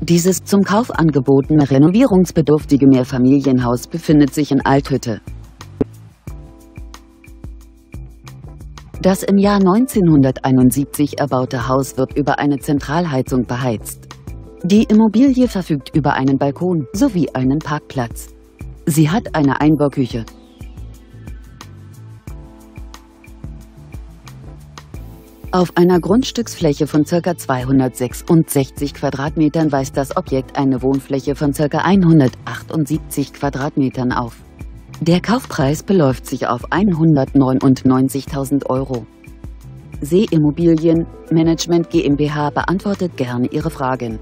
Dieses zum Kauf angebotene renovierungsbedürftige Mehrfamilienhaus befindet sich in Althütte. Das im Jahr 1971 erbaute Haus wird über eine Zentralheizung beheizt. Die Immobilie verfügt über einen Balkon sowie einen Parkplatz. Sie hat eine Einbauküche. Auf einer Grundstücksfläche von ca. 266 Quadratmetern weist das Objekt eine Wohnfläche von ca. 178 Quadratmetern auf. Der Kaufpreis beläuft sich auf 199.000 Euro. Seeimmobilien Management GmbH beantwortet gerne Ihre Fragen.